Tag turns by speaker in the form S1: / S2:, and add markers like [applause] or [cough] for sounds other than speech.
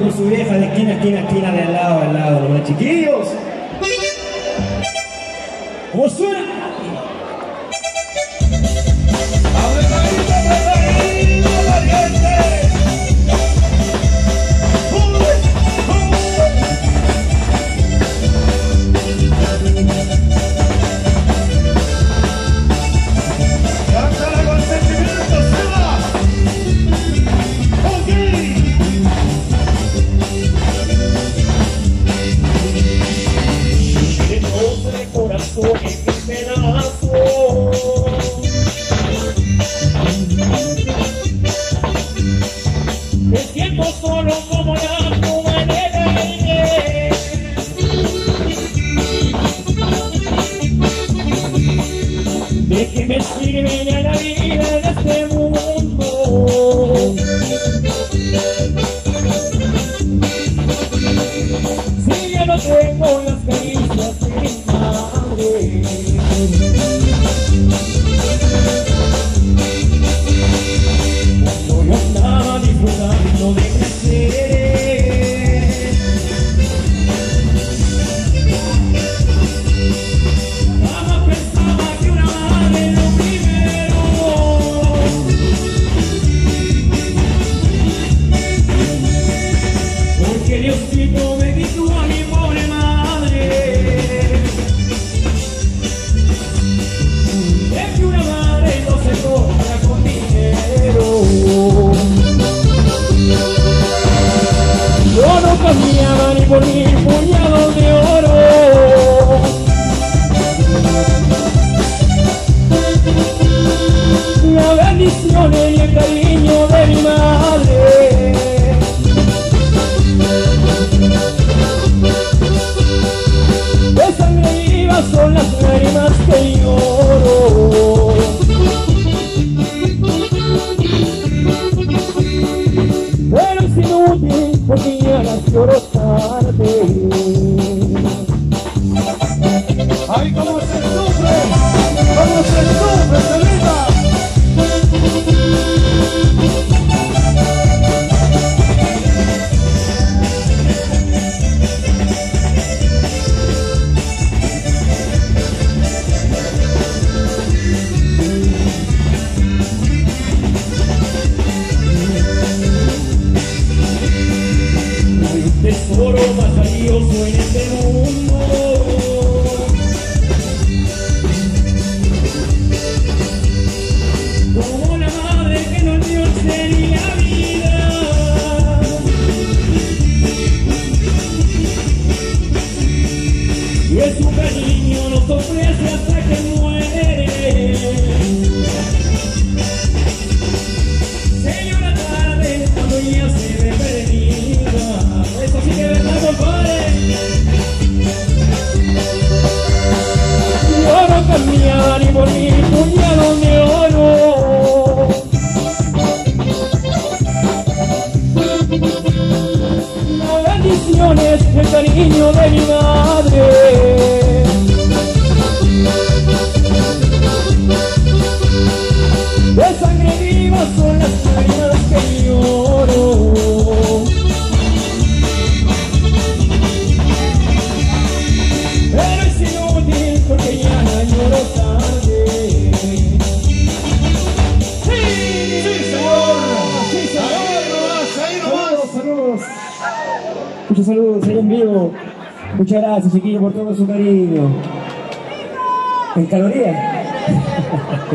S1: con su vieja de esquina, esquina, esquina, de al lado, al lado, los chiquillos. ¿Cómo suena?
S2: Sirve a la vida en este mundo. Sigue no tengo las de mi madre. De sangre viva son las lágrimas que lloro. Pero es inútil porque ya las lloro tarde.
S3: Ay, ¿cómo se
S2: corazones fue el cariño de mi madre.
S1: muchos saludos ahí en vivo. Muchas gracias, chiquillo, por todo su cariño. En calorías. [laughs]